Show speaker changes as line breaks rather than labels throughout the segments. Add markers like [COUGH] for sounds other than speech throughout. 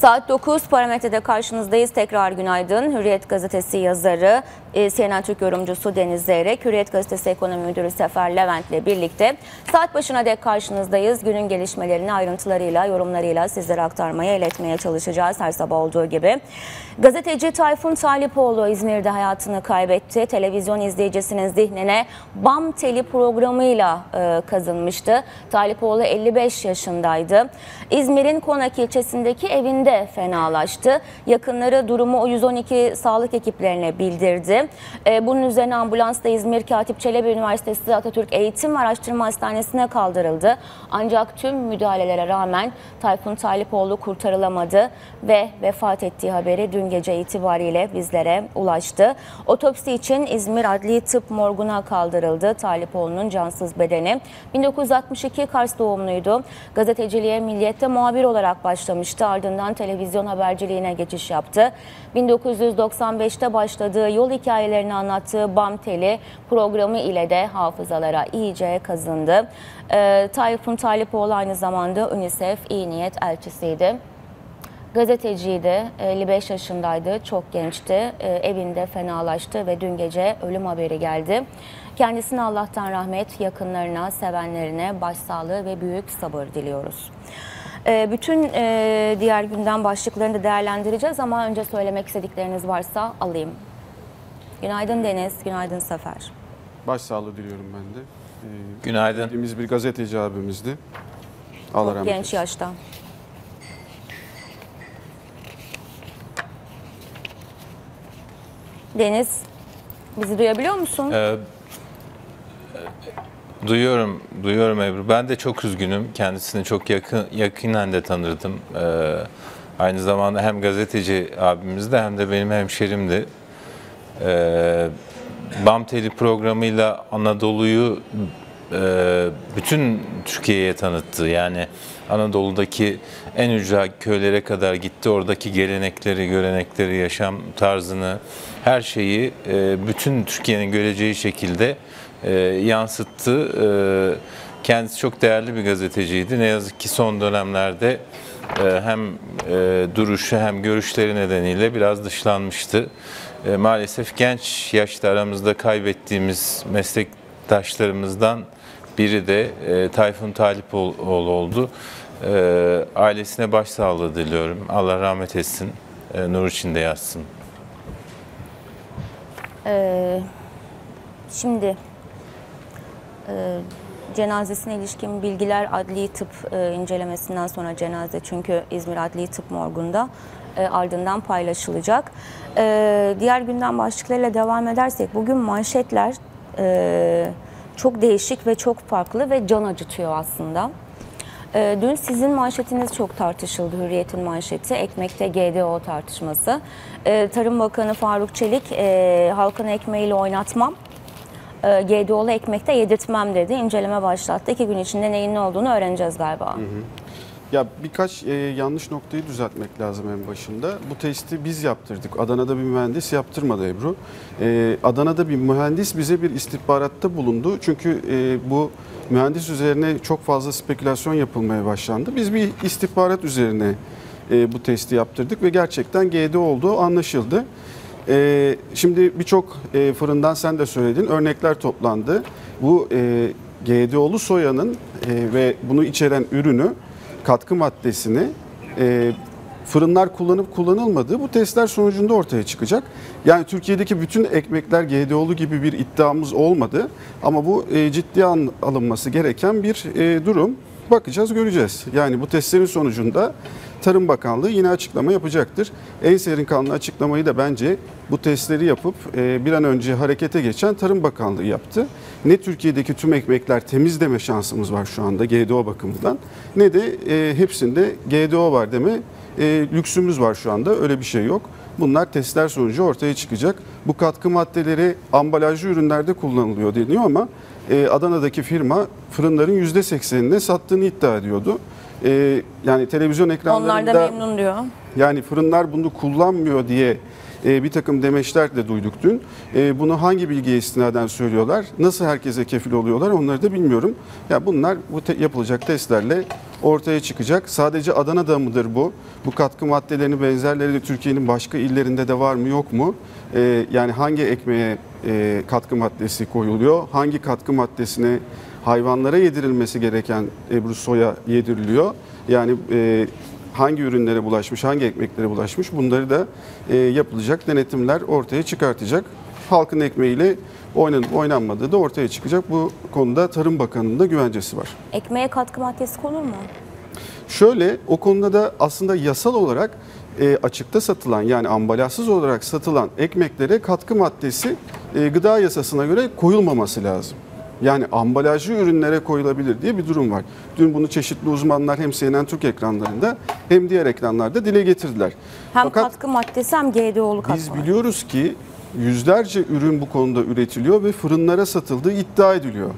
Saat 9 parametrede karşınızdayız. Tekrar günaydın. Hürriyet Gazetesi yazarı, e, CNN Türk yorumcusu Deniz Zeyrek, Hürriyet Gazetesi Ekonomi Müdürü Sefer Levent ile birlikte saat başına dek karşınızdayız. Günün gelişmelerini ayrıntılarıyla, yorumlarıyla sizlere aktarmaya, iletmeye çalışacağız her sabah olduğu gibi. Gazeteci Tayfun Talipoğlu İzmir'de hayatını kaybetti. Televizyon izleyicisinin zihnine BAM teli programıyla e, kazınmıştı. Talipoğlu 55 yaşındaydı. İzmir'in Konak ilçesindeki evinde fenalaştı. Yakınları durumu 112 sağlık ekiplerine bildirdi. E, bunun üzerine ambulansla İzmir Katip Çelebi Üniversitesi Atatürk Eğitim ve Araştırma Hastanesi'ne kaldırıldı. Ancak tüm müdahalelere rağmen Tayfun Talipoğlu kurtarılamadı ve vefat ettiği haberi dün gece itibariyle bizlere ulaştı. Otopsi için İzmir Adli Tıp Morgu'na kaldırıldı. Talipoğlu'nun cansız bedeni 1962 Kars doğumluydu. Gazeteciliğe Milliyet'te muhabir olarak başlamıştı. Ardından televizyon haberciliğine geçiş yaptı. 1995'te başladığı yol hikayelerini anlattığı BAM Teli programı ile de hafızalara iyice kazındı. Ee, Tayfun Talipoğlu aynı zamanda UNICEF İyi Niyet Elçisiydi. Gazeteciydi, 55 yaşındaydı, çok gençti, Ee, evinde fenalaştı ve dün gece ölüm haberi geldi. Kendisine Allah'tan rahmet, yakınlarına, sevenlerine başsağlığı ve büyük sabır diliyoruz. Ee, Bütün e, diğer gündem başlıklarını da değerlendireceğiz ama önce söylemek istedikleriniz varsa alayım. Günaydın Deniz, günaydın Sefer.
Başsağlığı diliyorum ben de. Ee,
Günaydın.
Bildiğimiz bir gazeteci abimizdi. Allah
Çok
rahmet
genç yaşta. Deniz, bizi duyabiliyor musun?
Ee, duyuyorum, duyuyorum Ebru. Ben de çok üzgünüm. Kendisini çok yakın, yakinen de tanırdım. Ee, aynı zamanda hem gazeteci abimizdi hem de benim hemşerimdi. Ee, BAM Teli programıyla Anadolu'yu e, bütün Türkiye'ye tanıttı. Yani Anadolu'daki en ücra köylere kadar gitti. Oradaki gelenekleri, görenekleri, yaşam tarzını, her şeyi e, bütün Türkiye'nin göreceği şekilde e, yansıttı. E, kendisi çok değerli bir gazeteciydi. Ne yazık ki son dönemlerde e, hem e, duruşu hem görüşleri nedeniyle biraz dışlanmıştı. E, maalesef genç yaşta aramızda kaybettiğimiz meslektaşlarımızdan biri de e, Tayfun Talipoğlu oldu. E, ailesine başsağlığı diliyorum. Allah rahmet etsin. E, nur içinde yatsın.
Ee, şimdi cenazesine ilişkin bilgiler adli tıp e, incelemesinden sonra cenaze çünkü İzmir Adli Tıp Morgu'nda e, ardından paylaşılacak. E, diğer gündem başlıklarıyla devam edersek bugün manşetler e, çok değişik ve çok farklı ve can acıtıyor aslında. E, Dün sizin manşetiniz çok tartışıldı, Hürriyet'in manşeti, ekmekte GDO tartışması. E, Tarım Bakanı Faruk Çelik, e, halkın ekmeğiyle oynatmam, e, GDO'lu ekmekte yedirtmem dedi. İnceleme başlattı. İki gün içinde neyin ne olduğunu öğreneceğiz galiba.
Ya birkaç e, yanlış noktayı düzeltmek lazım en başında. Bu testi biz yaptırdık. Adana'da bir mühendis yaptırmadı Ebru. E, Adana'da bir mühendis bize bir istihbaratta bulundu. Çünkü e, bu mühendis üzerine çok fazla spekülasyon yapılmaya başlandı. Biz bir istihbarat üzerine e, bu testi yaptırdık ve gerçekten GD olduğu anlaşıldı. E, şimdi birçok e, fırından sen de söyledin örnekler toplandı. Bu e, GDO'lu soyanın e, ve bunu içeren ürünü katkı maddesini e, fırınlar kullanıp kullanılmadığı bu testler sonucunda ortaya çıkacak. Yani Türkiye'deki bütün ekmekler GDO'lu gibi bir iddiamız olmadı ama bu e, ciddiye al- alınması gereken bir durum. Bakacağız, göreceğiz. Yani bu testlerin sonucunda Tarım Bakanlığı yine açıklama yapacaktır. En serin kanlı açıklamayı da bence bu testleri yapıp e, bir an önce harekete geçen Tarım Bakanlığı yaptı. Ne Türkiye'deki tüm ekmekler temiz deme şansımız var şu anda GDO bakımından ne de e, hepsinde GDO var deme e, lüksümüz var şu anda. Öyle bir şey yok. Bunlar testler sonucu ortaya çıkacak. Bu katkı maddeleri ambalajlı ürünlerde kullanılıyor deniyor ama e, Adana'daki firma fırınların %80'ine sattığını iddia ediyordu. E, yani televizyon ekranlarında...
Onlar da memnun diyor.
Yani fırınlar bunu kullanmıyor diye e, bir takım demeçler de duyduk dün. E, bunu hangi bilgiye istinaden söylüyorlar? Nasıl herkese kefil oluyorlar onları da bilmiyorum. Ya bunlar bu te- yapılacak testlerle ortaya çıkacak. Sadece Adana'da mıdır bu? Bu katkı maddelerini benzerleri de Türkiye'nin başka illerinde de var mı yok mu? Yani hangi ekmeğe e, katkı maddesi koyuluyor? Hangi katkı maddesine hayvanlara yedirilmesi gereken Ebru soya yediriliyor? Yani e, hangi ürünlere bulaşmış, hangi ekmeklere bulaşmış bunları da e, yapılacak denetimler ortaya çıkartacak. Halkın ekmeğiyle oynanıp oynanmadığı da ortaya çıkacak. Bu konuda Tarım Bakanı'nın da güvencesi var.
Ekmeğe katkı maddesi konur mu?
Şöyle o konuda da aslında yasal olarak e, açıkta satılan yani ambalajsız olarak satılan ekmeklere katkı maddesi e, gıda yasasına göre koyulmaması lazım. Yani ambalajlı ürünlere koyulabilir diye bir durum var. Dün bunu çeşitli uzmanlar hem CNN Türk ekranlarında hem diğer ekranlarda dile getirdiler.
Hem
Fakat
katkı maddesi hem GDO'lu katkı
biz biliyoruz ki yüzlerce ürün bu konuda üretiliyor ve fırınlara satıldığı iddia ediliyor.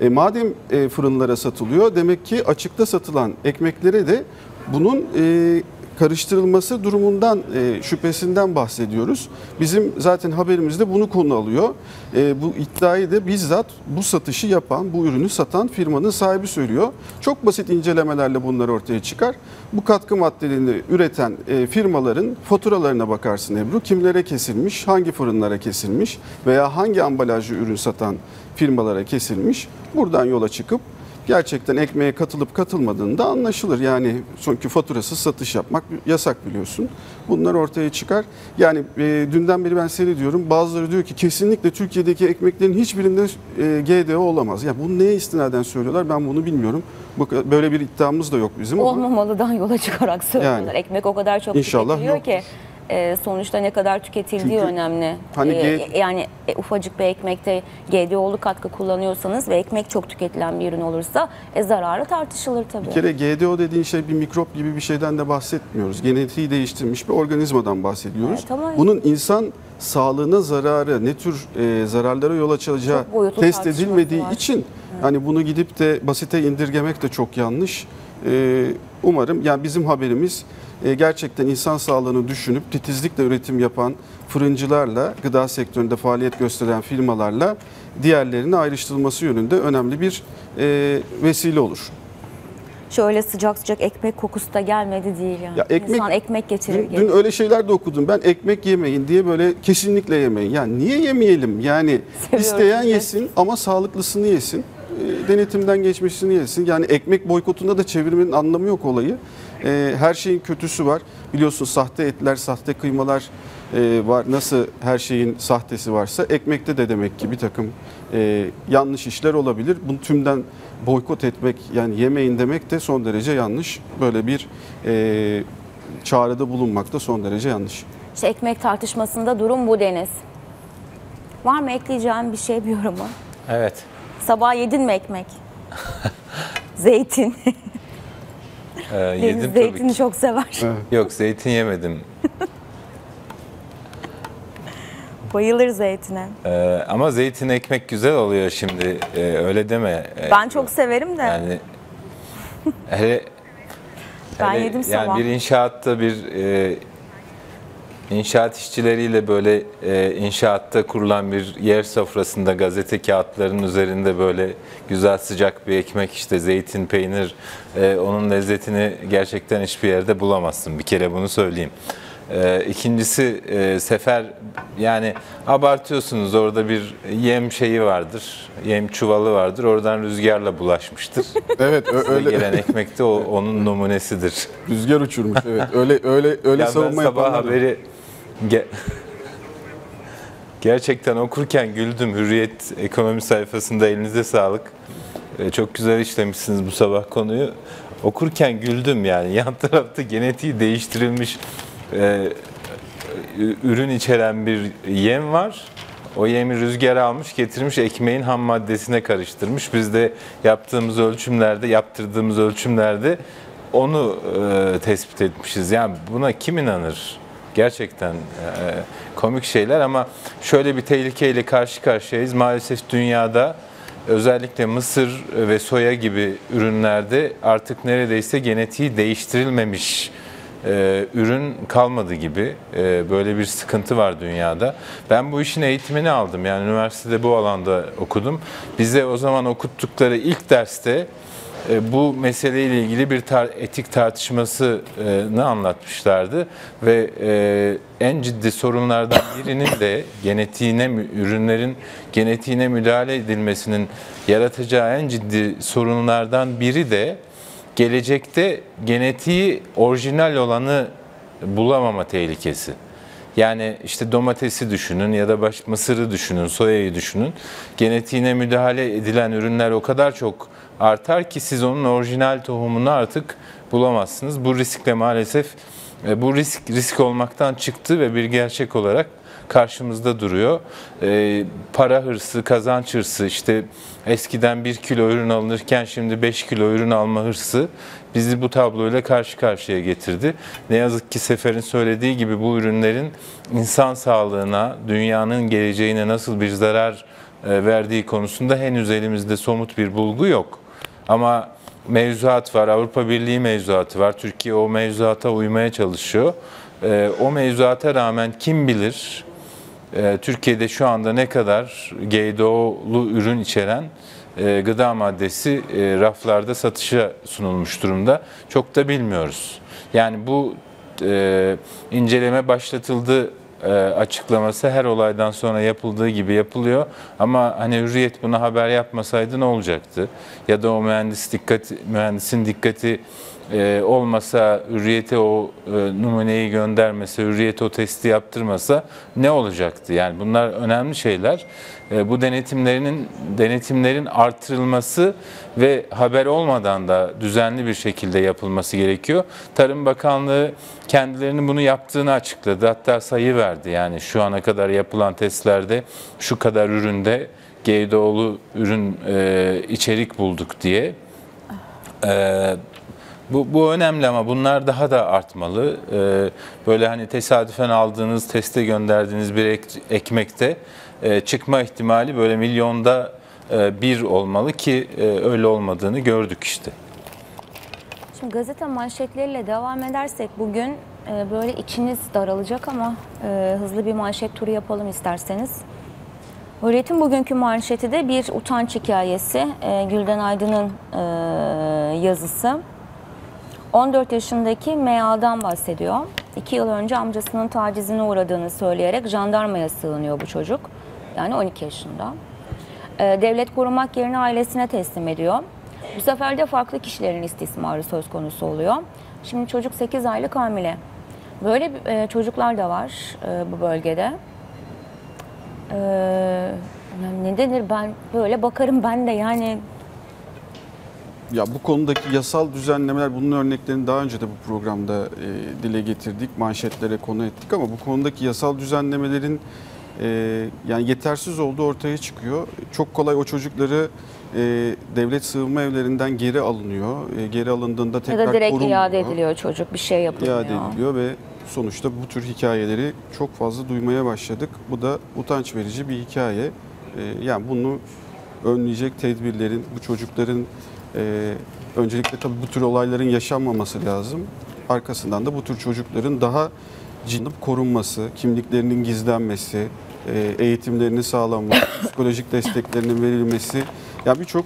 E, madem e, fırınlara satılıyor demek ki açıkta satılan ekmeklere de bunun e, karıştırılması durumundan e, şüphesinden bahsediyoruz. Bizim zaten haberimizde bunu konu alıyor. E, bu iddiayı da bizzat bu satışı yapan, bu ürünü satan firmanın sahibi söylüyor. Çok basit incelemelerle bunlar ortaya çıkar. Bu katkı maddelerini üreten e, firmaların faturalarına bakarsın Ebru. Kimlere kesilmiş, hangi fırınlara kesilmiş veya hangi ambalajlı ürün satan firmalara kesilmiş. Buradan yola çıkıp gerçekten ekmeğe katılıp katılmadığında anlaşılır. Yani çünkü faturasız satış yapmak yasak biliyorsun. Bunlar ortaya çıkar. Yani e, dünden beri ben seyrediyorum. Bazıları diyor ki kesinlikle Türkiye'deki ekmeklerin hiçbirinde e, GDO olamaz. Ya bunu neye istinaden söylüyorlar ben bunu bilmiyorum. Bu, böyle bir iddiamız da yok bizim ama.
Olmamalıdan yola çıkarak söylüyorlar.
Yani.
Ekmek o kadar çok
İnşallah
tüketiliyor ki e, sonuçta ne kadar tüketildiği
Çünkü
önemli.
hani
E,
G-
yani e, ufacık bir ekmekte GDO'lu katkı kullanıyorsanız ve ekmek çok tüketilen bir ürün olursa e, zararı tartışılır tabii.
Bir kere GDO dediğin şey bir mikrop gibi bir şeyden de bahsetmiyoruz. Genetiği değiştirmiş bir organizmadan bahsediyoruz.
Evet, ama-
Bunun insan sağlığına zararı, ne tür e, zararlara yol açacağı test edilmediği
var.
için hani bunu gidip de basite indirgemek de çok yanlış. E, umarım yani bizim haberimiz e, gerçekten insan sağlığını düşünüp titizlikle üretim yapan fırıncılarla, gıda sektöründe faaliyet gösteren firmalarla diğerlerinin ayrıştırılması yönünde önemli bir e, vesile olur.
Şöyle sıcak sıcak ekmek kokusu da gelmedi değil yani.
Ya ekmek-
İnsan ekmek getirir
Dün, dün öyle şeyler de okudum. Ben ekmek yemeyin diye böyle kesinlikle yemeyin. Yani niye yemeyelim? Yani
Seviyoruz
isteyen
de.
yesin ama sağlıklısını yesin. E, denetimden geçmişini yesin. Yani ekmek boykotunda da çevirmenin anlamı yok olayı. E, her şeyin kötüsü var. Biliyorsun sahte etler, sahte kıymalar e, var. Nasıl her şeyin sahtesi varsa ekmekte de demek ki bir takım e, yanlış işler olabilir. Bunu tümden boykot etmek yani yemeyin demek de son derece yanlış. Böyle bir e, çağrıda bulunmak da son derece yanlış.
İşte ekmek tartışmasında durum bu Deniz. Var mı ekleyeceğim bir şey bir yoruma?
Evet.
Sabah yedin mi ekmek? [LAUGHS] Zeytin.
Ee,
Deniz
yedim tabii
zeytini
ki.
çok sever.
Yok zeytin yemedim.
Bayılır zeytine.
Ee, ama zeytin ekmek güzel oluyor şimdi. Ee, öyle deme. Ee,
Ben çok severim de.
Yani hele,
Ben
hele
yedim
yani
sabah.
bir inşaatta bir e, inşaat işçileriyle böyle e, inşaatta kurulan bir yer sofrasında gazete kağıtlarının üzerinde böyle güzel sıcak bir ekmek işte zeytin, peynir e, onun lezzetini gerçekten hiçbir yerde bulamazsın. Bir kere bunu söyleyeyim. E, ikincisi e, sefer yani abartıyorsunuz orada bir yem şeyi vardır. Yem çuvalı vardır. Oradan rüzgarla bulaşmıştır. [LAUGHS]
Evet
Size
öyle
gelen ekmek de o, onun numunesidir.
rüzgar uçurmuş. Evet öyle öyle öyle
Ya ben
savunma
sabah
yapanlar. var.
haberi ge- gerçekten okurken güldüm. Hürriyet ekonomi sayfasında elinize sağlık. Ee, çok güzel işlemişsiniz bu sabah konuyu. Okurken güldüm yani. [LAUGHS] Yan tarafta genetiği değiştirilmiş e, ürün içeren bir yem var. O yemi rüzgara almış, getirmiş ekmeğin ham maddesine karıştırmış. Biz de yaptığımız ölçümlerde, yaptırdığımız ölçümlerde onu e, tespit etmişiz. Yani buna kim inanır? Gerçekten e, komik şeyler ama şöyle bir tehlikeyle karşı karşıyayız. Maalesef dünyada özellikle mısır ve soya gibi ürünlerde artık neredeyse genetiği değiştirilmemiş e, ürün kalmadı gibi E, böyle bir sıkıntı var dünyada. Ben bu işin eğitimini aldım yani üniversitede bu alanda okudum. Bize o zaman okuttukları ilk derste e, bu meseleyle ilgili bir tar- etik tartışmasını anlatmışlardı ve e, en ciddi sorunlardan birinin de genetiğine ürünlerin genetiğine müdahale edilmesinin yaratacağı en ciddi sorunlardan biri de gelecekte genetiği orijinal olanı bulamama tehlikesi. Yani işte domatesi düşünün ya da baş, mısırı düşünün, soyayı düşünün. Genetiğine müdahale edilen ürünler o kadar çok artar ki siz onun orijinal tohumunu artık bulamazsınız. Bu riskle maalesef e, bu risk risk olmaktan çıktı ve bir gerçek olarak karşımızda duruyor. E, para hırsı, kazanç hırsı, işte eskiden 1 kilo ürün alınırken şimdi 5 kilo ürün alma hırsı bizi bu tabloyla karşı karşıya getirdi. Ne yazık ki Sefer'in söylediği gibi bu ürünlerin insan sağlığına, dünyanın geleceğine nasıl bir zarar e, verdiği konusunda henüz elimizde somut bir bulgu yok. Ama mevzuat var, Avrupa Birliği mevzuatı var. Türkiye o mevzuata uymaya çalışıyor. E, O mevzuata rağmen kim bilir e, Türkiye'de şu anda ne kadar GDO'lu ürün içeren e, gıda maddesi e, raflarda satışa sunulmuş durumda. Çok da bilmiyoruz. Yani bu e, inceleme başlatıldı açıklaması her olaydan sonra yapıldığı gibi yapılıyor. Ama hani Hürriyet buna haber yapmasaydı ne olacaktı? Ya da o mühendis dikkat mühendisin dikkati e, olmasa, Hürriyet'e o e, numuneyi göndermese, Hürriyet'e o testi yaptırmasa ne olacaktı? Yani bunlar önemli şeyler. E, bu denetimlerinin denetimlerin artırılması ve haber olmadan da düzenli bir şekilde yapılması gerekiyor. Tarım Bakanlığı kendilerinin bunu yaptığını açıkladı. Hatta sayı verdi. Yani şu ana kadar yapılan testlerde şu kadar üründe GDO'lu ürün e, içerik bulduk diye. E, bu, bu önemli ama bunlar daha da artmalı. Ee, böyle hani tesadüfen aldığınız, teste gönderdiğiniz bir ek- ekmekte e, çıkma ihtimali böyle milyonda e, bir olmalı ki e, öyle olmadığını gördük işte.
Şimdi gazete manşetleriyle devam edersek bugün e, böyle içiniz daralacak ama e, hızlı bir manşet turu yapalım isterseniz. Hürriyet'in bugünkü manşeti de bir utanç hikayesi. E, Gülden Aydın'ın e, yazısı. 14 yaşındaki M.A.'dan bahsediyor. 2 yıl önce amcasının tacizine uğradığını söyleyerek jandarmaya sığınıyor bu çocuk. Yani 12 yaşında. E, devlet korumak yerine ailesine teslim ediyor. Bu sefer de farklı kişilerin istismarı söz konusu oluyor. Şimdi çocuk 8 aylık hamile. Böyle e, çocuklar da var e, bu bölgede. E, yani ne denir ben böyle bakarım ben de yani
Ya bu konudaki yasal düzenlemeler bunun örneklerini daha önce de bu programda e, dile getirdik, manşetlere konu ettik ama bu konudaki yasal düzenlemelerin e, yani yetersiz olduğu ortaya çıkıyor. Çok kolay o çocukları e, devlet sığınma evlerinden geri alınıyor. E, geri alındığında
ya
tekrar
da direkt
korunmuyor.
iade ediliyor çocuk bir şey yapılmıyor.
iade ediliyor ve sonuçta bu tür hikayeleri çok fazla duymaya başladık. Bu da utanç verici bir hikaye. Ee, yani bunu önleyecek tedbirlerin, bu çocukların e, öncelikle tabii bu tür olayların yaşanmaması lazım. Arkasından da bu tür çocukların daha ciddi korunması, kimliklerinin gizlenmesi, e, eğitimlerinin sağlanması, [COUGHS] psikolojik desteklerinin verilmesi. Yani birçok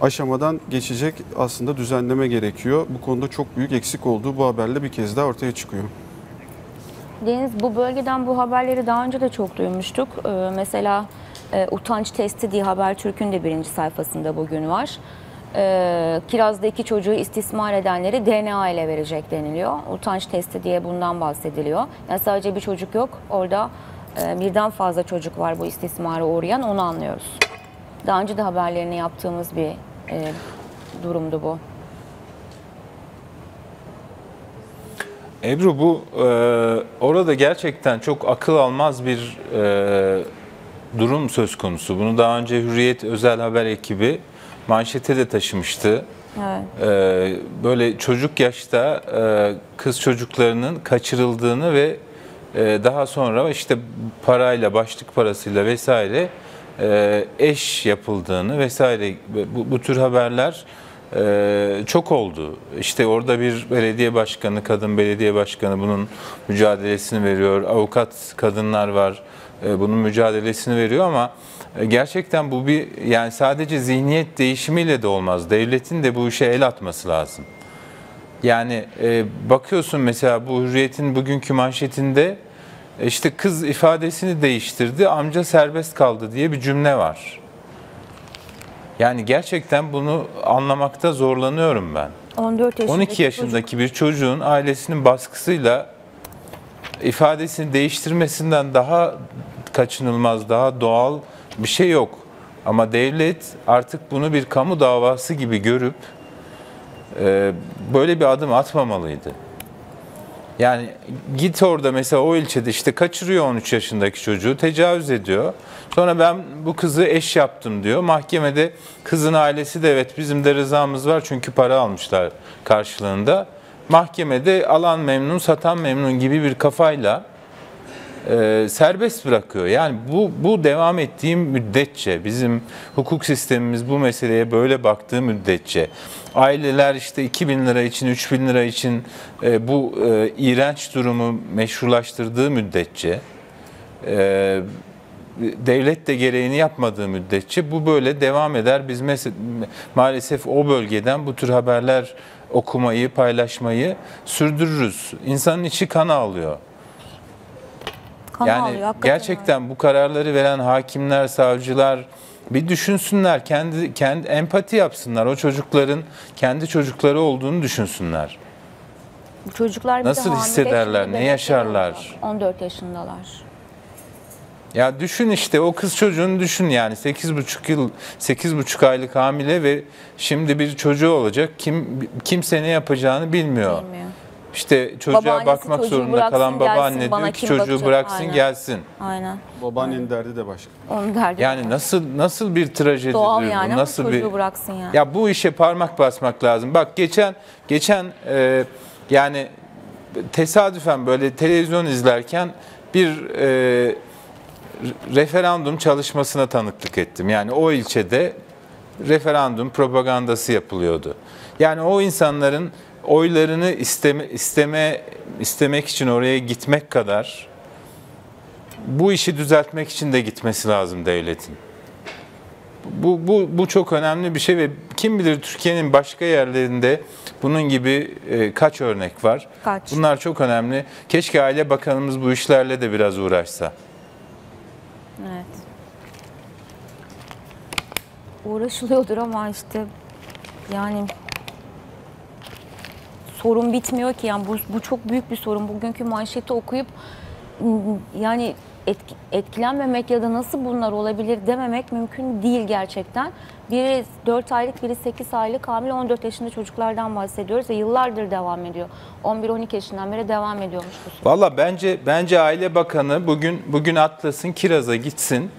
aşamadan geçecek aslında düzenleme gerekiyor. Bu konuda çok büyük eksik olduğu bu haberle bir kez daha ortaya çıkıyor.
Deniz bu bölgeden bu haberleri daha önce de çok duymuştuk. Ee, mesela e, utanç testi diye Habertürk'ün de birinci sayfasında bugün var. Ee, Kiraz'da iki çocuğu istismar edenleri DNA ile verecek deniliyor. Utanç testi diye bundan bahsediliyor. Yani sadece bir çocuk yok. Orada e, birden fazla çocuk var bu istismara uğrayan onu anlıyoruz. Daha önce de haberlerini yaptığımız bir e, durumdu bu.
Ebru bu e, orada gerçekten çok akıl almaz bir e, durum söz konusu. Bunu daha önce Hürriyet Özel Haber ekibi manşete de taşımıştı.
Evet.
E, böyle çocuk yaşta e, kız çocuklarının kaçırıldığını ve e, daha sonra işte parayla, başlık parasıyla vesaire e, eş yapıldığını vesaire bu, bu tür haberler e, çok oldu. İşte orada bir belediye başkanı, kadın belediye başkanı bunun mücadelesini veriyor. Avukat kadınlar var. e, bunun mücadelesini veriyor ama gerçekten bu bir yani sadece zihniyet değişimiyle de olmaz. Devletin de bu işe el atması lazım. Yani e, bakıyorsun mesela bu Hürriyet'in bugünkü manşetinde e, işte kız ifadesini değiştirdi, amca serbest kaldı diye bir cümle var. Yani gerçekten bunu anlamakta zorlanıyorum ben.
14 yaşındaki
12 yaşındaki bir çocuğun ailesinin baskısıyla ifadesini değiştirmesinden daha kaçınılmaz, daha doğal bir şey yok. Ama devlet artık bunu bir kamu davası gibi görüp e, böyle bir adım atmamalıydı. Yani git orada mesela o ilçede işte kaçırıyor 13 yaşındaki çocuğu, tecavüz ediyor. Sonra ben bu kızı eş yaptım diyor. Mahkemede kızın ailesi de evet bizim de rızamız var çünkü para almışlar karşılığında. Mahkemede alan memnun, satan memnun gibi bir kafayla e, serbest bırakıyor. Yani bu bu devam ettiği müddetçe bizim hukuk sistemimiz bu meseleye böyle baktığı müddetçe aileler işte 2000 lira için 3000 lira için e, bu e, iğrenç durumu meşrulaştırdığı müddetçe e, devlet de gereğini yapmadığı müddetçe bu böyle devam eder. Biz maalesef o bölgeden bu tür haberler okumayı, paylaşmayı sürdürürüz. İnsanın içi kan ağlıyor.
Kan
Yani
ağlıyor,
gerçekten bu kararları veren hakimler, savcılar bir düşünsünler, kendi kendi empati yapsınlar. O çocukların kendi çocukları olduğunu düşünsünler.
Bu çocuklar
Nasıl hissederler, ne yaşarlar?
oluyor. 14 yaşındalar.
Ya düşün işte o kız çocuğunu düşün yani 8,5 yıl 8,5 aylık hamile ve şimdi bir çocuğu olacak. Kim kimse ne yapacağını bilmiyor.
Bilmiyor.
İşte çocuğa
Babaannesi
bakmak
çocuğu
zorunda
bıraksın
kalan
gelsin,
babaanne
bana
diyor ki
kim
çocuğu
bakacak?
bıraksın
Aynen.
gelsin.
Aynen.
Babaannenin derdi de başka.
Onu derdi.
Yani nasıl nasıl bir trajedidir
Doğal
bu?
yani ama
nasıl
çocuğu
bir
bıraksın yani.
Ya bu işe parmak basmak lazım. Bak geçen geçen e, yani tesadüfen böyle televizyon izlerken bir e, referandum çalışmasına tanıklık ettim. Yani o ilçede referandum propagandası yapılıyordu. Yani o insanların oylarını isteme isteme istemek için oraya gitmek kadar bu işi düzeltmek için de gitmesi lazım devletin. Bu, bu, bu çok önemli bir şey ve kim bilir Türkiye'nin başka yerlerinde bunun gibi e, kaç örnek var.
Kaç.
Bunlar çok önemli. Keşke Aile Bakanımız bu işlerle de biraz uğraşsa.
Evet. Uğraşılıyordur ama işte yani sorun bitmiyor ki yani bu, bu çok büyük bir sorun. Bugünkü manşeti okuyup yani etki- etkilenmemek ya da nasıl bunlar olabilir dememek mümkün değil gerçekten. Biri 4 aylık, biri 8 aylık hamile 14 yaşında çocuklardan bahsediyoruz ve yıllardır devam ediyor. 11-12 yaşından beri devam ediyormuş bu süreç.
Valla bence bence Aile Bakanı bugün bugün atlasın Kiraz'a gitsin.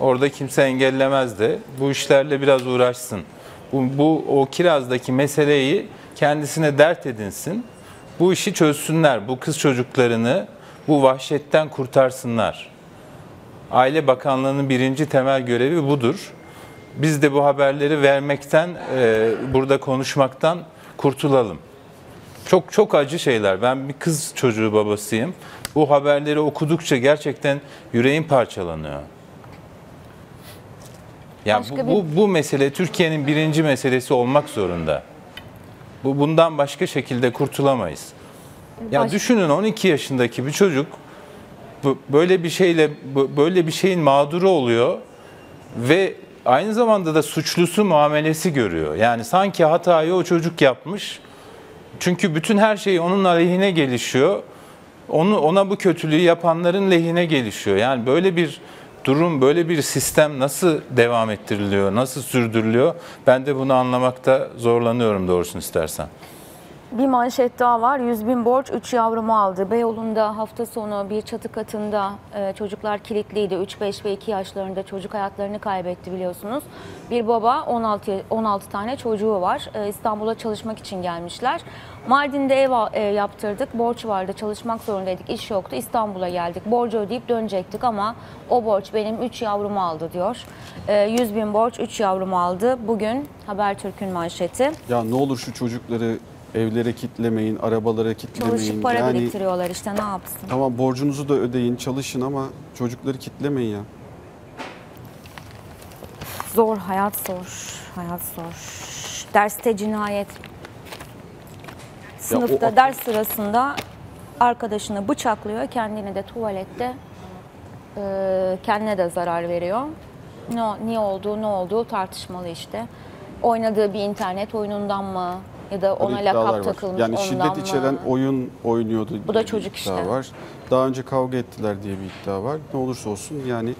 Orada kimse engellemez de bu işlerle biraz uğraşsın. Bu, bu o Kiraz'daki meseleyi kendisine dert edinsin. Bu işi çözsünler. Bu kız çocuklarını bu vahşetten kurtarsınlar. Aile Bakanlığı'nın birinci temel görevi budur. Biz de bu haberleri vermekten, e, burada konuşmaktan kurtulalım. Çok çok acı şeyler. Ben bir kız çocuğu babasıyım. Bu haberleri okudukça gerçekten yüreğim parçalanıyor. Ya
Başka
bu,
bir-
bu, bu mesele Türkiye'nin birinci meselesi olmak zorunda. Bu bundan başka şekilde kurtulamayız. Ya
Baş-
düşünün 12 yaşındaki bir çocuk bu- böyle bir şeyle böyle bir şeyin mağduru oluyor ve aynı zamanda da suçlusu muamelesi görüyor. Yani sanki hatayı o çocuk yapmış. Çünkü bütün her şey onun aleyhine gelişiyor. Onu ona bu kötülüğü yapanların lehine gelişiyor. Yani böyle bir durum, böyle bir sistem nasıl devam ettiriliyor, nasıl sürdürülüyor? Ben de bunu anlamakta zorlanıyorum doğrusunu istersen.
Bir manşet daha var. 100 bin borç 3 yavrumu aldı. Beyoğlu'nda hafta sonu bir çatı katında e, çocuklar kilitliydi. 3, 5 ve 2 yaşlarında çocuk hayatlarını kaybetti biliyorsunuz. Bir baba 16, 16 tane çocuğu var. E, İstanbul'a çalışmak için gelmişler. Mardin'de ev e, yaptırdık. Borç vardı. Çalışmak zorundaydık. İş yoktu. İstanbul'a geldik. Borcu ödeyip dönecektik ama o borç benim 3 yavrumu aldı diyor. E, 100 bin borç 3 yavrumu aldı. Bugün Habertürk'ün manşeti.
Ya ne olur şu çocukları Evlere kitlemeyin, arabalara kitlemeyin.
Çalışıp para
yani
biriktiriyorlar işte ne yapsın.
tamam borcunuzu da ödeyin, çalışın ama çocukları kitlemeyin ya.
Zor, hayat zor. Hayat zor. Derste cinayet. Sınıfta
o-
ders sırasında arkadaşını bıçaklıyor, kendini de tuvalette e, kendine de zarar veriyor. Ne, niye olduğu, ne olduğu tartışmalı işte. Oynadığı bir internet oyunundan mı ya da ona lakap takılmış
Yani
ondan
şiddet
mı?
içeren oyun oynuyordu.
Bu da çocuk işte.
var. Daha önce kavga ettiler diye bir iddia var. Ne olursa olsun yani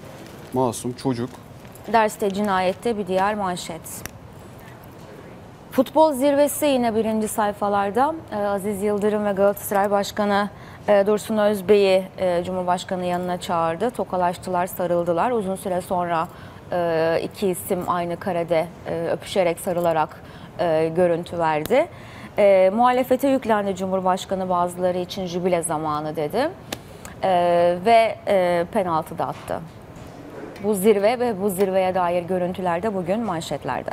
masum çocuk.
Derste cinayette bir diğer manşet. Futbol zirvesi yine birinci sayfalarda. Ee, Aziz Yıldırım ve Galatasaray Başkanı e, Dursun Özbey'i e, Cumhurbaşkanı yanına çağırdı. Tokalaştılar, sarıldılar. Uzun süre sonra e, iki isim aynı karede öpüşerek, sarılarak e, görüntü verdi. E, muhalefete yüklendi Cumhurbaşkanı bazıları için jübile zamanı dedi. E, ve e, penaltı da attı. Bu zirve ve bu zirveye dair görüntüler de bugün manşetlerde.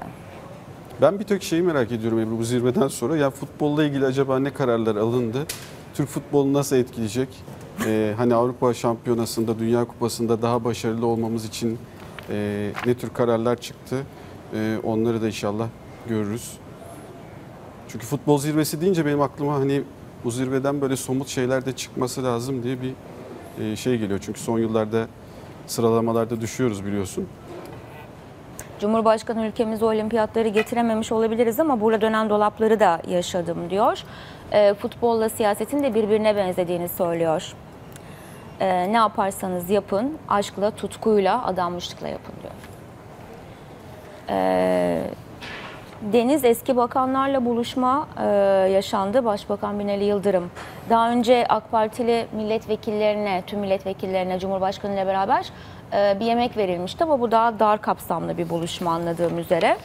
Ben bir tek şeyi merak ediyorum Ebru bu zirveden sonra. Ya futbolla ilgili acaba ne kararlar alındı? Türk futbolunu nasıl etkileyecek? Ee, hani Avrupa Şampiyonası'nda, Dünya Kupası'nda daha başarılı olmamız için e, ne tür kararlar çıktı? E, onları da inşallah görürüz. Çünkü futbol zirvesi deyince benim aklıma hani bu zirveden böyle somut şeyler de çıkması lazım diye bir e, şey geliyor. Çünkü son yıllarda sıralamalarda düşüyoruz biliyorsun.
Cumhurbaşkanı ülkemize olimpiyatları getirememiş olabiliriz ama burada dönen dolapları da yaşadım diyor. E, futbolla siyasetin de birbirine benzediğini söylüyor. E, ne yaparsanız yapın, aşkla, tutkuyla, adanmışlıkla yapın diyor. E, Deniz eski bakanlarla buluşma e, yaşandı. Başbakan Binali Yıldırım daha önce AK Partili milletvekillerine, tüm milletvekillerine Cumhurbaşkanı ile beraber e, bir yemek verilmişti ama bu daha dar kapsamlı bir buluşma anladığım üzere.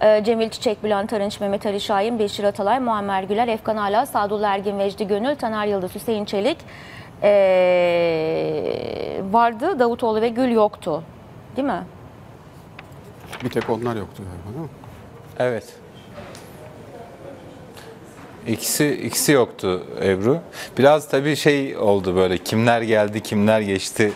E, Cemil Çiçek, Bülent Arınç, Mehmet Ali Şahin, Beşir Atalay, Muammer Güler, Efkan Ala, Sadullah Ergin, Vecdi Gönül, Taner Yıldız, Hüseyin Çelik e, vardı. Davutoğlu ve Gül yoktu. Değil mi?
Bir tek onlar yoktu galiba değil mi?
Evet. İkisi ikisi yoktu Ebru. Biraz tabii şey oldu böyle kimler geldi kimler geçti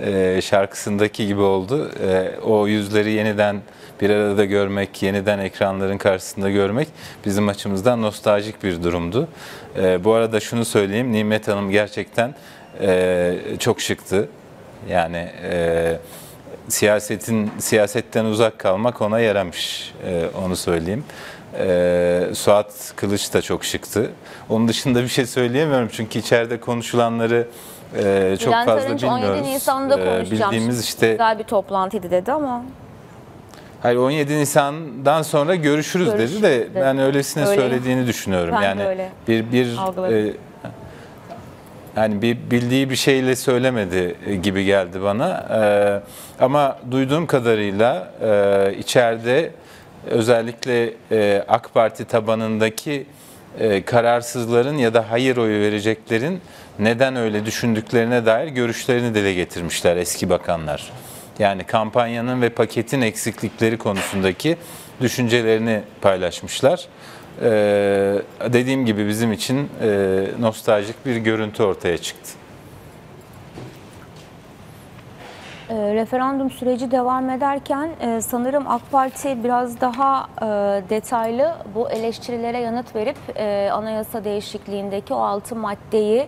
e, şarkısındaki gibi oldu. E, o yüzleri yeniden bir arada görmek, yeniden ekranların karşısında görmek bizim açımızdan nostaljik bir durumdu. E, bu arada şunu söyleyeyim, Nimet Hanım gerçekten e, çok şıktı. Yani e, siyasetin siyasetten uzak kalmak ona yaramış e, onu söyleyeyim. E, Suat Kılıç da çok şıktı. Onun dışında bir şey söyleyemiyorum çünkü içeride konuşulanları e, çok
Bülent
fazla
Arınç
bilmiyoruz.
17 Nisan'da
E,
konuşacağım.
bildiğimiz işte
Güzel bir toplantıydı dedi ama
hayır 17 Nisan'dan sonra görüşürüz
Görüş
dedi de
dedi.
ben öylesine
Öyle.
söylediğini düşünüyorum.
Ben
yani
öyle
bir bir e, yani bir bildiği bir şeyle söylemedi gibi geldi bana. Ee, ama duyduğum kadarıyla e, içeride özellikle e, AK Parti tabanındaki e, kararsızların ya da hayır oyu vereceklerin neden öyle düşündüklerine dair görüşlerini dile getirmişler eski bakanlar. Yani kampanyanın ve paketin eksiklikleri konusundaki düşüncelerini paylaşmışlar. Ee, dediğim gibi bizim için e, nostaljik bir görüntü ortaya çıktı.
e, referandum süreci devam ederken e, sanırım AK Parti biraz daha e, detaylı bu eleştirilere yanıt verip e, anayasa değişikliğindeki o altı maddeyi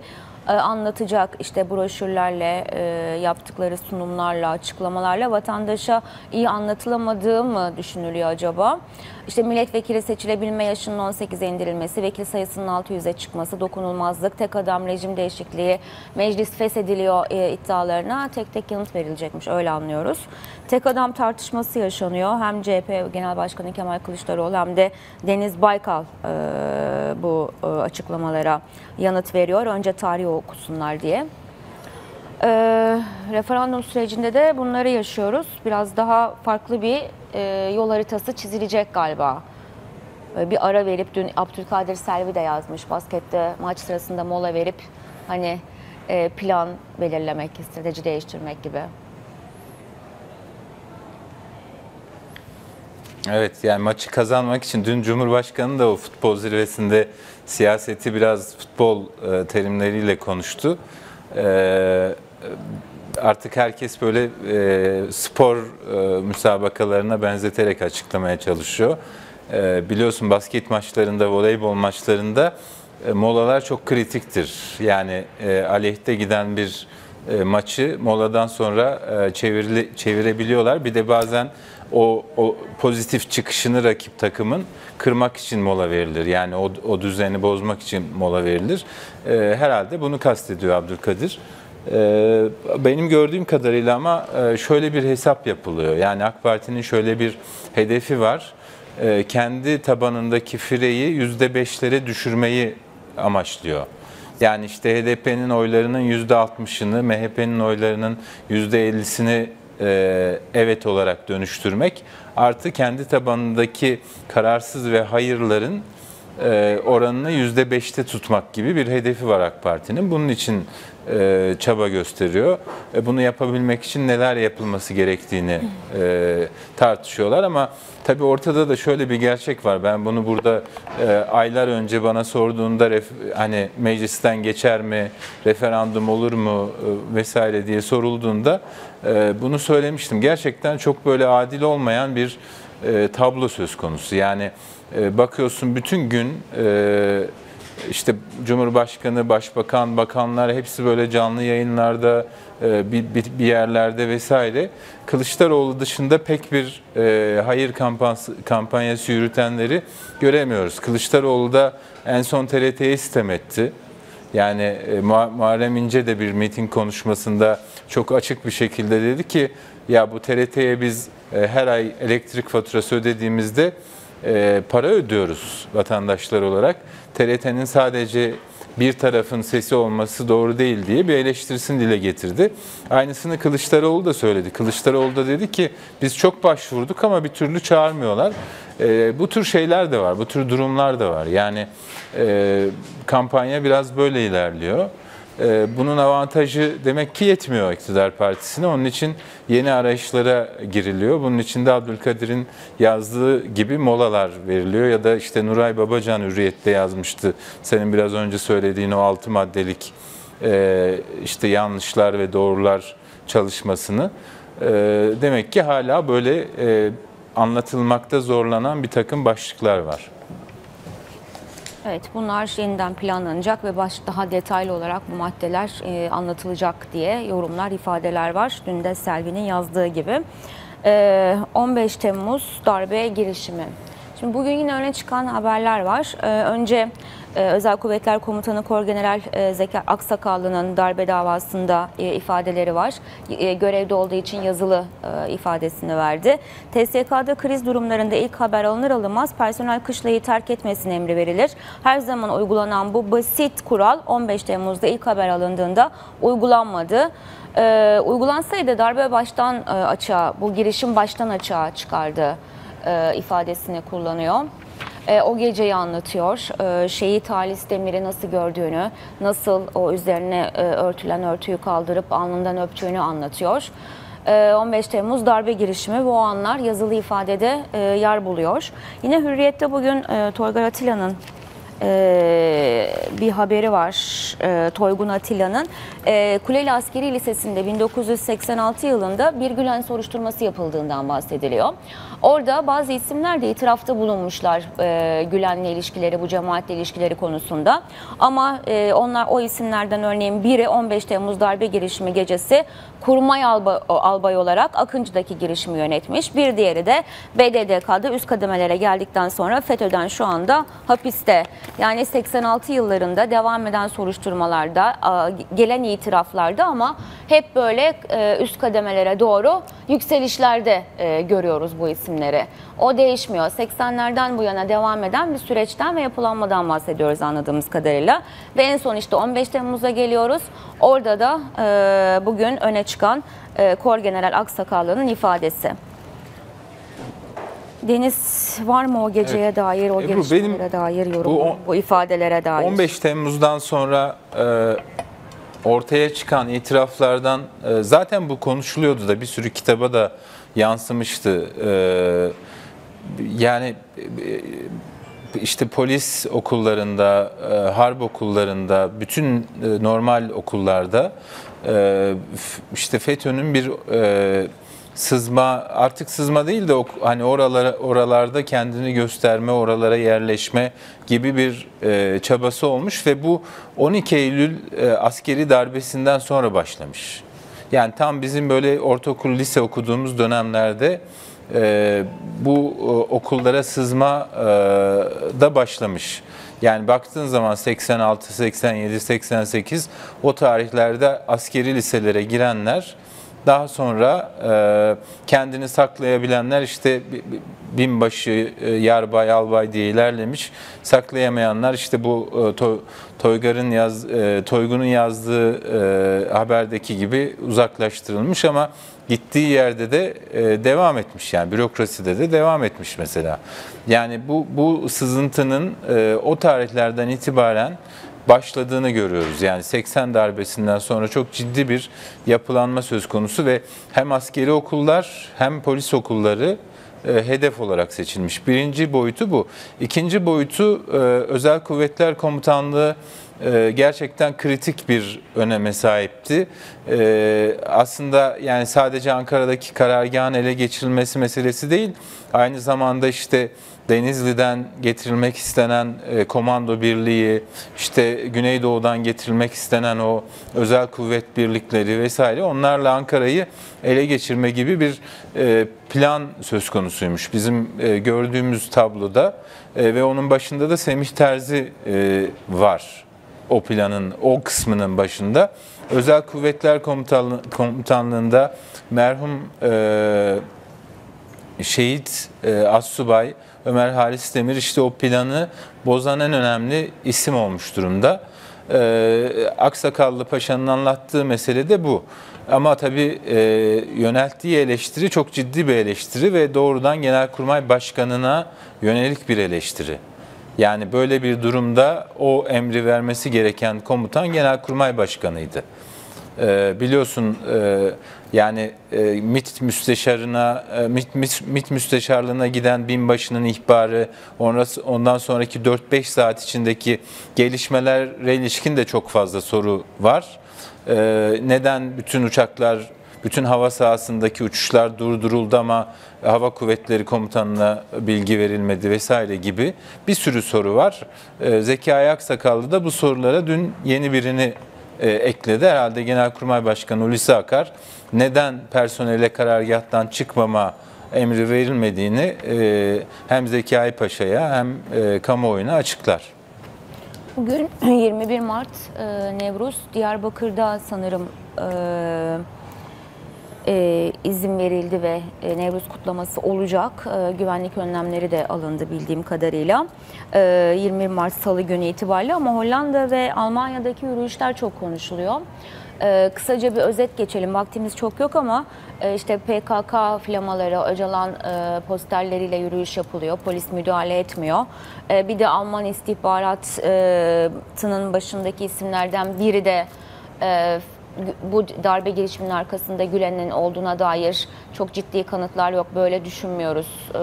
e, anlatacak işte broşürlerle e, yaptıkları sunumlarla açıklamalarla vatandaşa iyi anlatılamadığı mı düşünülüyor acaba? İşte milletvekili seçilebilme yaşının 18'e indirilmesi, vekil sayısının 600'e çıkması, dokunulmazlık, tek adam rejim değişikliği, meclis feshediliyor e, iddialarına tek tek yanıt verilecekmiş öyle anlıyoruz. Tek adam tartışması yaşanıyor. Hem CHP Genel Başkanı Kemal Kılıçdaroğlu hem de Deniz Baykal e, bu e, açıklamalara yanıt veriyor. Önce tarihi okusunlar diye. Ee, referandum sürecinde de bunları yaşıyoruz. Biraz daha farklı bir e, yol haritası çizilecek galiba. Böyle bir ara verip dün Abdülkadir Selvi de yazmış baskette maç sırasında mola verip hani e, plan belirlemek, strateji değiştirmek gibi.
Evet yani maçı kazanmak için dün Cumhurbaşkanı da o futbol zirvesinde siyaseti biraz futbol e, terimleriyle konuştu. E, artık herkes böyle e, spor e, müsabakalarına benzeterek açıklamaya çalışıyor. E, biliyorsun basket maçlarında, voleybol maçlarında e, molalar çok kritiktir. Yani e, aleyhte giden bir e, maçı moladan sonra e, çevirili, çevirebiliyorlar. Bir de bazen o, o pozitif çıkışını rakip takımın kırmak için mola verilir. Yani o, o düzeni bozmak için mola verilir. E, herhalde bunu kastediyor Abdülkadir. E, benim gördüğüm kadarıyla ama e, şöyle bir hesap yapılıyor. Yani AK Parti'nin şöyle bir hedefi var. E, kendi tabanındaki fireyi %5'lere düşürmeyi amaçlıyor. Yani işte HDP'nin oylarının %60'ını, MHP'nin oylarının %50'sini e, evet olarak dönüştürmek artı kendi tabanındaki kararsız ve hayırların e, oranını %5'te tutmak gibi bir hedefi var AK Parti'nin. Bunun için e, çaba gösteriyor. E, bunu yapabilmek için neler yapılması gerektiğini e, tartışıyorlar ama tabii ortada da şöyle bir gerçek var. Ben bunu burada e, aylar önce bana sorduğunda ref- hani meclisten geçer mi, referandum olur mu e, vesaire diye sorulduğunda e, bunu söylemiştim. Gerçekten çok böyle adil olmayan bir e, tablo söz konusu. Yani e, bakıyorsun bütün gün e, işte Cumhurbaşkanı, Başbakan, bakanlar hepsi böyle canlı yayınlarda, e, bir, yerlerde vesaire. Kılıçdaroğlu dışında pek bir e, hayır kampanyası, yürütenleri göremiyoruz. Kılıçdaroğlu da en son TRT'ye sistem etti. Yani e, Muharrem İnce de bir miting konuşmasında çok açık bir şekilde dedi ki ya bu TRT'ye biz e, her ay elektrik faturası ödediğimizde e, para ödüyoruz vatandaşlar olarak. TRT'nin sadece bir tarafın sesi olması doğru değil diye bir eleştirisini dile getirdi. Aynısını Kılıçdaroğlu da söyledi. Kılıçdaroğlu da dedi ki biz çok başvurduk ama bir türlü çağırmıyorlar. E, bu tür şeyler de var, bu tür durumlar da var. Yani e, kampanya biraz böyle ilerliyor. Ee, bunun avantajı demek ki yetmiyor iktidar partisine. Onun için yeni arayışlara giriliyor. Bunun için de Abdülkadir'in yazdığı gibi molalar veriliyor. Ya da işte Nuray Babacan Hürriyet'te yazmıştı. Senin biraz önce söylediğin o altı maddelik e, işte yanlışlar ve doğrular çalışmasını. E, demek ki hala böyle e, anlatılmakta zorlanan bir takım başlıklar var.
Evet bunlar yeniden planlanacak ve baş, daha detaylı olarak bu maddeler e, anlatılacak diye yorumlar, ifadeler var. Dün de Selvi'nin yazdığı gibi. E, 15 Temmuz darbe girişimi. Şimdi bugün yine öne çıkan haberler var. E, önce Özel Kuvvetler Komutanı Korgeneral e, Zekai Aksakallı'nın darbe davasında e, ifadeleri var. E, görevde olduğu için yazılı ifadesini verdi. TSK'da kriz durumlarında ilk haber alınır alınmaz personel kışlayı terk etmesine emri verilir. Her zaman uygulanan bu basit kural 15 Temmuz'da ilk haber alındığında uygulanmadı. Uygulansaydı darbe baştan açığa, bu girişim baştan açığa çıkardı ifadesini kullanıyor. E, o geceyi anlatıyor. E, şehit Halis Demir'i nasıl gördüğünü, nasıl o üzerine e, örtülen örtüyü kaldırıp alnından öptüğünü anlatıyor. 15 e, Temmuz darbe girişimi bu anlar yazılı ifadede e, yer buluyor. Yine Hürriyet'te bugün e, Toygar Atilla'nın bir haberi var Toygun Atilla'nın. Kuleli Askeri Lisesi'nde 1986 yılında bir Gülen soruşturması yapıldığından bahsediliyor. Orada bazı isimler de itirafta bulunmuşlar e, Gülen'le ilişkileri, bu cemaatle ilişkileri konusunda. Ama e, onlar o isimlerden örneğin biri 15 Temmuz darbe girişimi gecesi kurmay albay, albay olarak Akıncı'daki girişimi yönetmiş. Bir diğeri de BDDK'da üst kademelere geldikten sonra FETÖ'den şu anda hapiste. Yani 86 yıllarında devam eden soruşturmalarda, gelen itiraflarda ama hep böyle e, üst kademelere doğru yükselişlerde e, görüyoruz bu isimleri. O değişmiyor. 80'lerden bu yana devam eden bir süreçten ve yapılanmadan bahsediyoruz anladığımız kadarıyla. Ve en son işte 15 Temmuz'a geliyoruz. Orada da e, bugün öne çıkan Kor General Aksakallı'nın ifadesi. Deniz var mı o geceye evet. dair, o Ebru, gelişmelere dair yorum, bu, bu ifadelere dair?
15 Temmuz'dan sonra e, ortaya çıkan itiraflardan e, zaten bu konuşuluyordu da bir sürü kitaba da yansımıştı. E, yani e, işte polis okullarında, e, harp okullarında, bütün e, normal okullarda e, işte FETÖ'nün bir e, sızma artık sızma değil de hani oralara oralarda kendini gösterme, oralara yerleşme gibi bir e, çabası olmuş ve bu 12 Eylül e, askeri darbesinden sonra başlamış. Yani tam bizim böyle ortaokul, lise okuduğumuz dönemlerde e, bu e, okullara sızma e, da başlamış. Yani baktığın zaman 86, 87, 88 o tarihlerde askeri liselere girenler daha sonra e, kendini saklayabilenler işte bi- bi- binbaşı, e, yarbay, albay diye ilerlemiş. Saklayamayanlar işte bu e, To- Toygar'ın yaz, e, Toygun'un yazdığı e, haberdeki gibi uzaklaştırılmış ama gittiği yerde de e, devam etmiş yani bürokraside de devam etmiş mesela. Yani bu bu sızıntının e, o tarihlerden itibaren başladığını görüyoruz. Yani 80 darbesinden sonra çok ciddi bir yapılanma söz konusu ve hem askeri okullar hem polis okulları e, hedef olarak seçilmiş. Birinci boyutu bu. İkinci boyutu e, Özel Kuvvetler Komutanlığı gerçekten kritik bir öneme sahipti. E, aslında yani sadece Ankara'daki karargahın ele geçirilmesi meselesi değil, aynı zamanda işte Denizli'den getirilmek istenen e, komando birliği, işte Güneydoğu'dan getirilmek istenen o özel kuvvet birlikleri vesaire onlarla Ankara'yı ele geçirme gibi bir e, plan söz konusuymuş bizim e, gördüğümüz tabloda ve onun başında da Semih Terzi var o planın o kısmının başında. Özel Kuvvetler Komutanlığı, Komutanlığı'nda merhum e, şehit e, Assubay Ömer Halis Demir işte o planı bozan en önemli isim olmuş durumda. E, Aksakallı Paşa'nın anlattığı mesele de bu. Ama tabii e, yönelttiği eleştiri çok ciddi bir eleştiri ve doğrudan Genelkurmay Başkanı'na yönelik bir eleştiri. Yani böyle bir durumda o emri vermesi gereken komutan Genelkurmay Başkanı'ydı. Ee, biliyorsun e, yani e, MİT müsteşarına e, MİT, MİT, MİT müsteşarlığına giden binbaşının ihbarı onrası, ondan sonraki 4-5 saat içindeki gelişmelere ilişkin de çok fazla soru var. Ee, neden bütün uçaklar bütün hava sahasındaki uçuşlar durduruldu ama Hava Kuvvetleri Komutanı'na bilgi verilmedi vesaire gibi bir sürü soru var. Ee, Zekai Aksakallı da bu sorulara dün yeni birini e, ekledi. Herhalde Genelkurmay Başkanı Hulusi Akar neden personele karargahtan çıkmama emri verilmediğini e, hem Zekai Paşa'ya hem e, kamuoyuna açıklar.
Bugün [CLEARS THROAT] 21 Mart Nevruz Diyarbakır'da sanırım e, izin verildi ve e, Nevruz kutlaması olacak. E, güvenlik önlemleri de alındı bildiğim kadarıyla. E, 21 Mart Salı günü itibariyle ama Hollanda ve Almanya'daki yürüyüşler çok konuşuluyor. E, kısaca bir özet geçelim. Vaktimiz çok yok ama e, işte PKK flamaları, Öcalan e, posterleriyle yürüyüş yapılıyor. Polis müdahale etmiyor. E, bir de Alman istihbaratının başındaki isimlerden biri de e, bu darbe girişiminin arkasında Gülen'in olduğuna dair çok ciddi kanıtlar yok. Böyle düşünmüyoruz e,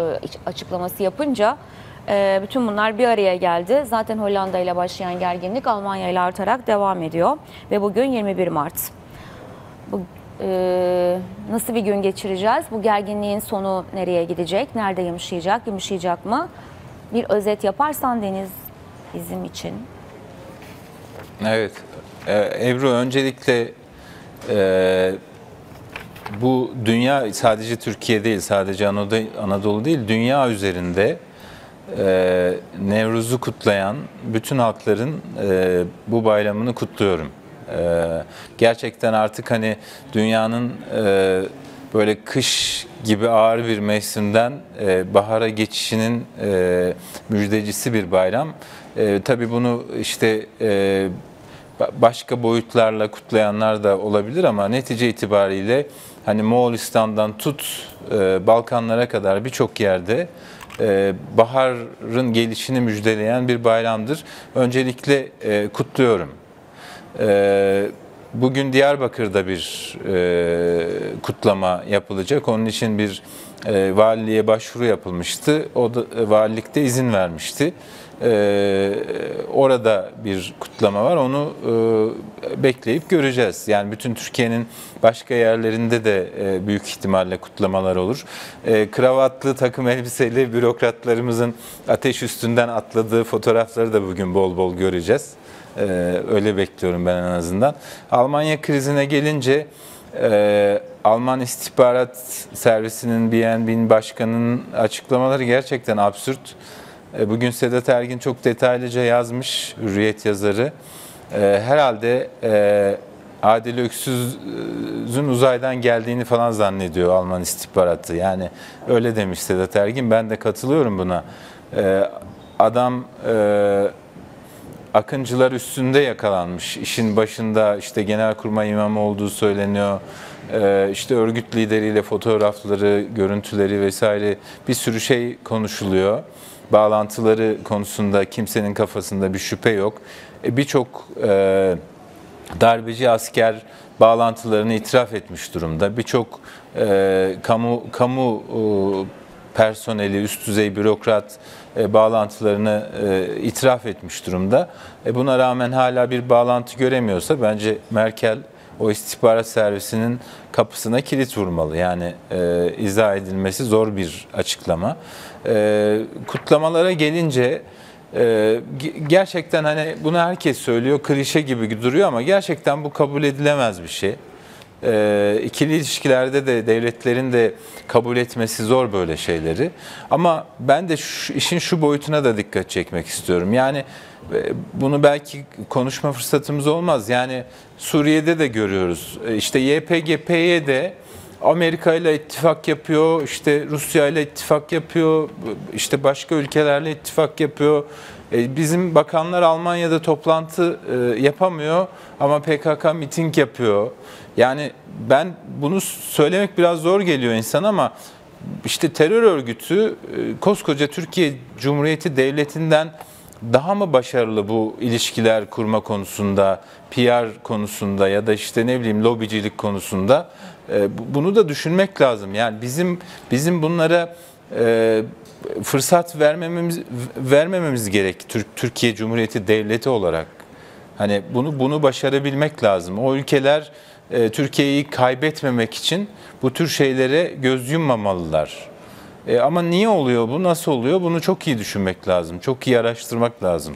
açıklaması yapınca e, bütün bunlar bir araya geldi. Zaten Hollanda ile başlayan gerginlik Almanya ile artarak devam ediyor ve bugün 21 Mart. Bu e, nasıl bir gün geçireceğiz? Bu gerginliğin sonu nereye gidecek? Nerede yumuşayacak? Yumuşayacak mı? Bir özet yaparsan Deniz bizim için.
Evet. Ee, Ebru öncelikle e, bu dünya sadece Türkiye değil, sadece Anadolu değil, dünya üzerinde e, Nevruz'u kutlayan bütün halkların e, bu bayramını kutluyorum. E, gerçekten artık hani dünyanın e, böyle kış gibi ağır bir mevsimden e, bahara geçişinin e, müjdecisi bir bayram. E, tabii bunu işte e, başka boyutlarla kutlayanlar da olabilir ama netice itibariyle hani Moğolistan'dan tut e, Balkanlara kadar birçok yerde e, baharın gelişini müjdeleyen bir bayramdır. Öncelikle e, kutluyorum. E, bugün Diyarbakır'da bir e, kutlama yapılacak. Onun için bir e, valiliğe başvuru yapılmıştı. O da e, valilikte izin vermişti. E, orada bir kutlama var. Onu e, bekleyip göreceğiz. Yani bütün Türkiye'nin başka yerlerinde de e, büyük ihtimalle kutlamalar olur. E, kravatlı takım elbiseli bürokratlarımızın ateş üstünden atladığı fotoğrafları da bugün bol bol göreceğiz. E, öyle bekliyorum ben en azından. Almanya krizine gelince e, Alman istihbarat servisinin BNB'nin başkanının açıklamaları gerçekten absürt. E, Bugün Sedat Ergin çok detaylıca yazmış, Hürriyet yazarı. E, Herhalde e, Adil Öksüz'ün uzaydan geldiğini falan zannediyor Alman istihbaratı. Yani öyle demiş Sedat Ergin. Ben de katılıyorum buna. Adam akıncılar üstünde yakalanmış. İşin başında işte genelkurmay imamı olduğu söyleniyor. Ee, işte örgüt lideriyle fotoğrafları, görüntüleri vesaire bir sürü şey konuşuluyor. Bağlantıları konusunda kimsenin kafasında bir şüphe yok. E, Birçok e, darbeci asker bağlantılarını itiraf etmiş durumda. Birçok e, kamu kamu e, personeli, üst düzey bürokrat e, bağlantılarını e, itiraf etmiş durumda. E, buna rağmen hala bir bağlantı göremiyorsa bence Merkel o istihbarat servisinin kapısına kilit vurmalı. Yani e, izah edilmesi zor bir açıklama. E, kutlamalara gelince e, ge- gerçekten hani bunu herkes söylüyor, klişe gibi duruyor ama gerçekten bu kabul edilemez bir şey. E, ikili ilişkilerde de devletlerin de kabul etmesi zor böyle şeyleri. Ama ben de şu, işin şu boyutuna da dikkat çekmek istiyorum. Yani e, bunu belki konuşma fırsatımız olmaz. Yani Suriye'de de görüyoruz. E, İşte YPG-PYD Amerika ile ittifak yapıyor, işte Rusya ile ittifak yapıyor, işte başka ülkelerle ittifak yapıyor. E, Bizim bakanlar Almanya'da toplantı e, yapamıyor ama PKK miting yapıyor. Yani ben bunu söylemek biraz zor geliyor insan ama işte terör örgütü e, koskoca Türkiye Cumhuriyeti Devleti'nden daha mı başarılı bu ilişkiler kurma konusunda, PR konusunda ya da işte ne bileyim lobicilik konusunda bunu da düşünmek lazım. Yani bizim bizim bunlara e, fırsat vermememiz vermememiz gerek Türk Türkiye Cumhuriyeti Devleti olarak. Hani bunu bunu başarabilmek lazım. O ülkeler e, Türkiye'yi kaybetmemek için bu tür şeylere göz yummamalılar. E, ama niye oluyor bu? Nasıl oluyor? Bunu çok iyi düşünmek lazım. Çok iyi araştırmak lazım.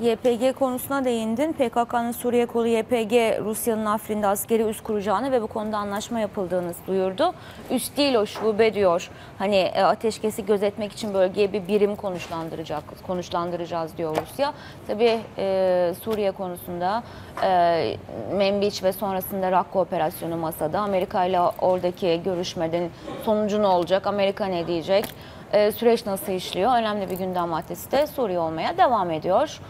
YPG konusuna değindin. PKK'nın Suriye kolu YPG, Rusya'nın Afrin'de askeri üs kuracağını ve bu konuda anlaşma yapıldığını duyurdu. Üst değil o şube diyor. Hani e, ateşkesi gözetmek için bölgeye bir birim konuşlandıracak, konuşlandıracağız diyor Rusya. Tabii e, Suriye konusunda e, Membiç ve sonrasında Rakka operasyonu masada. Amerika ile oradaki görüşmeden sonucu ne olacak? Amerika ne diyecek? E, süreç nasıl işliyor? Önemli bir gündem maddesi de Suriye olmaya devam ediyor.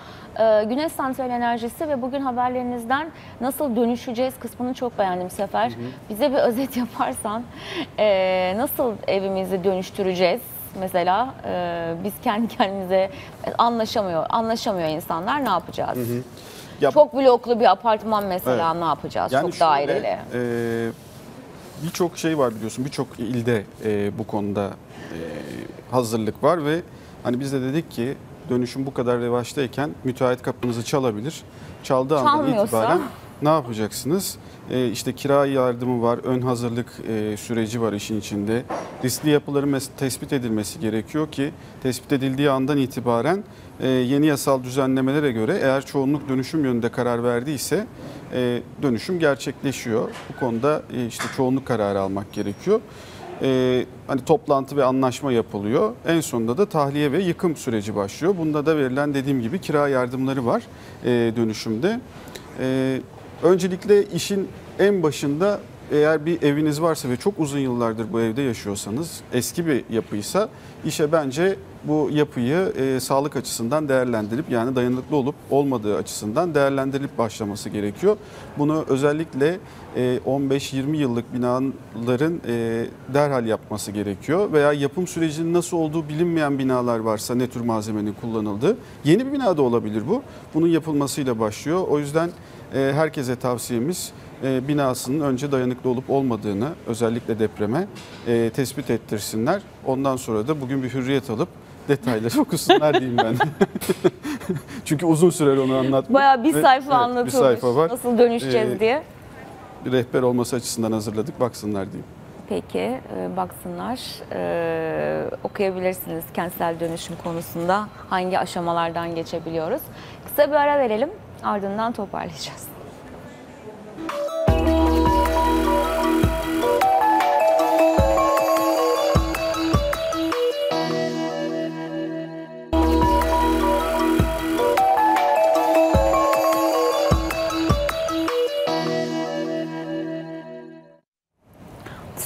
E, Güneş santral enerjisi ve bugün haberlerinizden nasıl dönüşeceğiz kısmını çok beğendim Sefer. Bize bir özet [LAUGHS] yaparsan e, nasıl evimizi dönüştüreceğiz? Mesela e, biz kendi kendimize anlaşamıyor, anlaşamıyor insanlar ne yapacağız?
Ya-
Çok bloklu bir apartman mesela
Evet.
ne yapacağız?
Yani
çok
şöyle,
daireli.
e, birçok şey var biliyorsun. Birçok ilde e, bu konuda e, hazırlık var ve hani biz de dedik ki dönüşüm bu kadar revaçtayken müteahhit kapınızı çalabilir. Çaldığı andan itibaren ne yapacaksınız? E, işte kira yardımı var, ön hazırlık e, süreci var işin içinde. Riskli yapıların tespit edilmesi gerekiyor ki tespit edildiği andan itibaren e, yeni yasal düzenlemelere göre eğer çoğunluk dönüşüm yönünde karar verdiyse e, dönüşüm gerçekleşiyor. Bu konuda e, işte çoğunluk kararı almak gerekiyor. E, hani toplantı ve anlaşma yapılıyor. En sonunda da tahliye ve yıkım süreci başlıyor. Bunda da verilen dediğim gibi kira yardımları var e, dönüşümde. E, öncelikle işin en başında eğer bir eviniz varsa ve çok uzun yıllardır bu evde yaşıyorsanız, eski bir yapıysa işe bence bu yapıyı e, sağlık açısından değerlendirip yani dayanıklı olup olmadığı açısından değerlendirilip başlaması gerekiyor. Bunu özellikle e, 15-20 yıllık binaların e, derhal yapması gerekiyor veya yapım sürecinin nasıl olduğu bilinmeyen binalar varsa ne tür malzemenin kullanıldığı. Yeni bir binada olabilir bu. Bunun yapılmasıyla başlıyor. O yüzden e, herkese tavsiyemiz e, binasının önce dayanıklı olup olmadığını özellikle depreme e, tespit ettirsinler. Ondan sonra da bugün bir hürriyet alıp detayları okusunlar diyeyim ben. [LAUGHS] Çünkü uzun sürer onu anlatmak.
Bayağı bir
Ve-
sayfa
evet,
anlatılmış.
Bir sayfa var.
Nasıl dönüşeceğiz
Ee,
diye.
Bir rehber olması açısından hazırladık. Baksınlar diyeyim.
Peki e, baksınlar e, okuyabilirsiniz kentsel dönüşüm konusunda hangi aşamalardan geçebiliyoruz. Kısa bir ara verelim ardından toparlayacağız.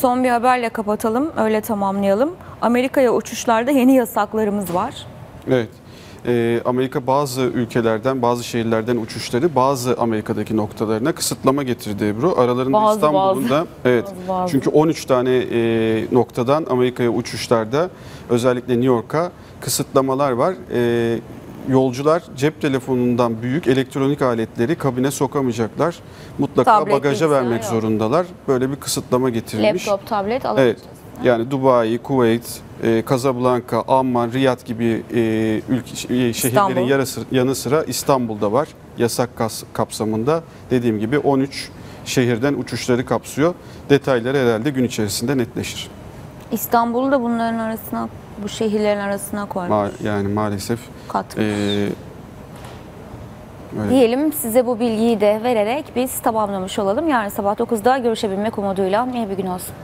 Son bir haberle kapatalım, öyle tamamlayalım. Amerika'ya uçuşlarda yeni yasaklarımız var.
Evet. Ee, Amerika bazı ülkelerden, bazı şehirlerden uçuşları bazı Amerika'daki noktalarına kısıtlama getirdi Ebru. Aralarında
Bazı,
İstanbul'un
bazı.
da evet.
Bazı, bazı.
Çünkü 13 tane e, noktadan Amerika'ya uçuşlarda özellikle New York'a kısıtlamalar var. E, yolcular cep telefonundan büyük elektronik aletleri kabine sokamayacaklar. Mutlaka
Tablet,
bagaja vermek
yok.
zorundalar. Böyle bir kısıtlama getirilmiş.
Laptop, tablet
Evet.
alamayacağız.
Yani Dubai, Kuveyt, e, Casablanca, Amman, Riyad gibi e, ülke e, şehirlerin yarısı, yanı sıra İstanbul'da var. Yasak kas, kapsamında dediğim gibi 13 şehirden uçuşları kapsıyor. Detayları herhalde gün içerisinde netleşir.
İstanbul'u da bunların arasına, bu şehirlerin arasına koymuş.
Ma- yani maalesef
katmış.
e, öyle.
Diyelim size bu bilgiyi de vererek biz tamamlamış olalım. Yarın sabah 9'da görüşebilmek umuduyla iyi bir gün olsun.